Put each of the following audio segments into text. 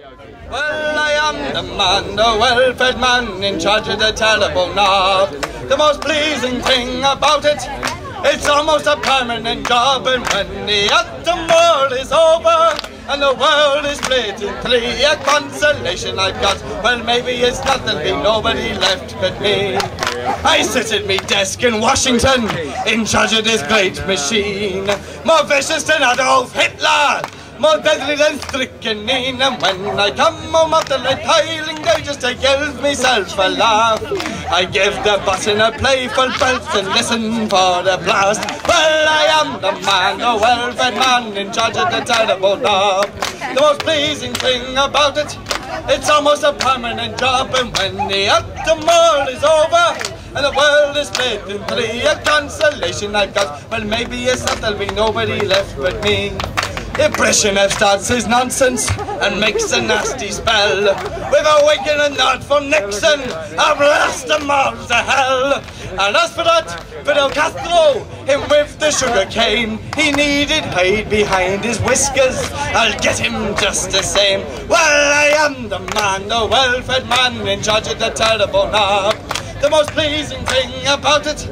Well, I am the man, the well-fed man in charge of the telephone knob. The most pleasing thing about it, it's almost a permanent job. And when the autumn world is over and the world is split in three, a consolation I've got. Well, maybe it's not there'll be nobody left but me. I sit at me desk in Washington, in charge of this great machine, more vicious than Adolf Hitler more deadly than strychnine. And when I come after the tiling, I just I give myself a laugh. I give the button a playful belt and listen for the blast. Well, I am the man, the well-fed man in charge of the terrible knob. The most pleasing thing about it, it's almost a permanent job. And when the autumn world is over, and the world is split in three. A consolation I've got, well maybe it's not there'll be nobody left but me. If Brezhnev starts his nonsense and makes a nasty spell. With a wink and nod from Nixon, I'll blast them all to hell. And as for that, Fidel Castro, him with the sugar cane. He needed hide behind his whiskers, I'll get him just the same. Well, I am the man, the well-fed man in charge of the telephone knob the most pleasing thing about it,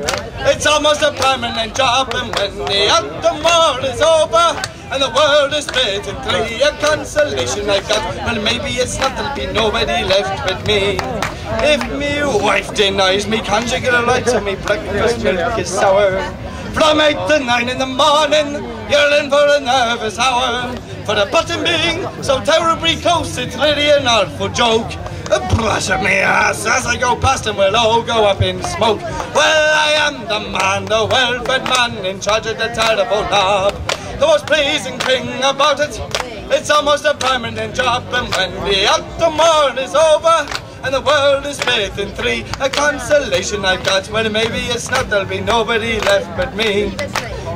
it's almost a permanent job, and when the autumn war is over, and the world is split in three. A consolation I've got, well maybe it's not there'll be nobody left but me. If me wife denies me conjugate right to me breakfast milk is sour. From eight to nine in the morning, you're in for a nervous hour. For the button being so terribly close, it's really an awful joke. A brush of me ass as I go past and we'll all go up in smoke. Well, I am the man, the well-fed man in charge of the telephone knob. The most pleasing thing about it, it's almost a permanent job. And when the autumn war is over, and the world is split in three, a consolation I've got. Well, maybe it's not, there'll be nobody left but me.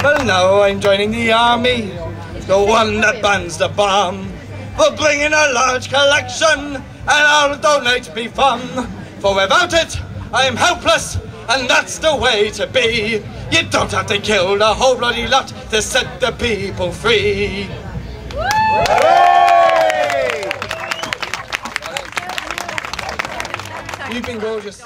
Well, now I'm joining the army, the one that bans the bomb. We're bringing a large collection, and I'll donate me fun. For without it, I am helpless, and that's the way to be. You don't have to kill the whole bloody lot to set the people free. You've been gorgeous.